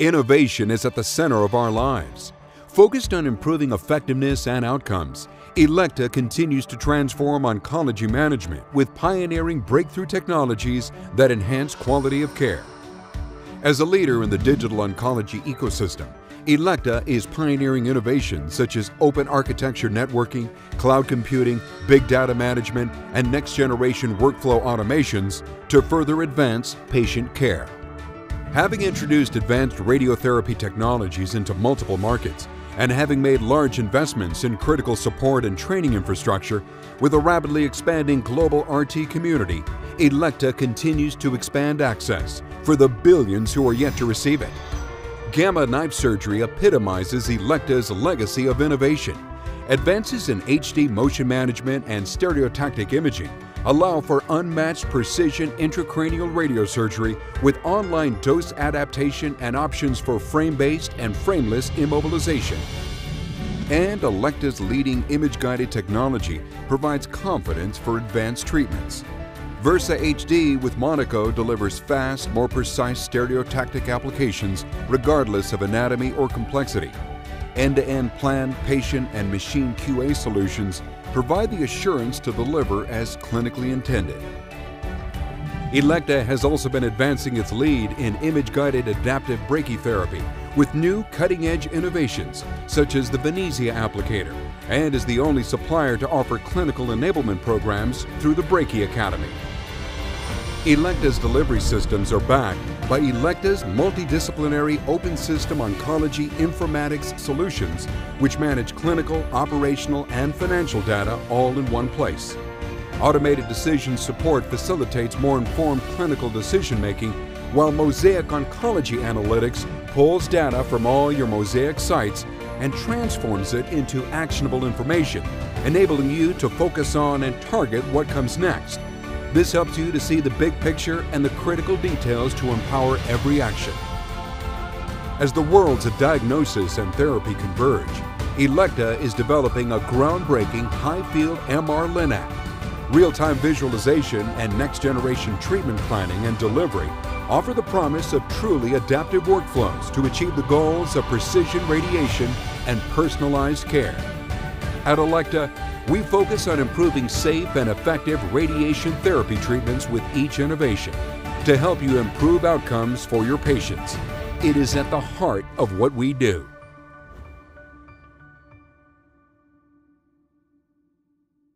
Innovation is at the center of our lives. Focused on improving effectiveness and outcomes, Elekta continues to transform oncology management with pioneering breakthrough technologies that enhance quality of care. As a leader in the digital oncology ecosystem, Elekta is pioneering innovations such as open architecture networking, cloud computing, big data management, and next generation workflow automations to further advance patient care. Having introduced advanced radiotherapy technologies into multiple markets, and having made large investments in critical support and training infrastructure, with a rapidly expanding global RT community, Elekta continues to expand access for the billions who are yet to receive it. Gamma Knife Surgery epitomizes Elekta's legacy of innovation. Advances in HD motion management and stereotactic imaging allow for unmatched precision intracranial radiosurgery with online dose adaptation and options for frame-based and frameless immobilization. And Elekta's leading image-guided technology provides confidence for advanced treatments. Versa HD with Monaco delivers fast, more precise stereotactic applications regardless of anatomy or complexity. End-to-end plan, patient, and machine QA solutions provide the assurance to deliver as clinically intended. Elekta has also been advancing its lead in image-guided adaptive brachytherapy with new cutting-edge innovations such as the Venezia applicator and is the only supplier to offer clinical enablement programs through the Brachy Academy. Elekta's delivery systems are backed by Elekta's multidisciplinary open system oncology informatics solutions, which manage clinical, operational, and financial data all in one place. Automated decision support facilitates more informed clinical decision making, while MOSAIQ Oncology Analytics pulls data from all your MOSAIQ sites and transforms it into actionable information, enabling you to focus on and target what comes next. This helps you to see the big picture and the critical details to empower every action. As the worlds of diagnosis and therapy converge, Elekta is developing a groundbreaking high-field MR Linac. Real-time visualization and next-generation treatment planning and delivery offer the promise of truly adaptive workflows to achieve the goals of precision radiation and personalized care. At Elekta, we focus on improving safe and effective radiation therapy treatments with each innovation to help you improve outcomes for your patients. It is at the heart of what we do.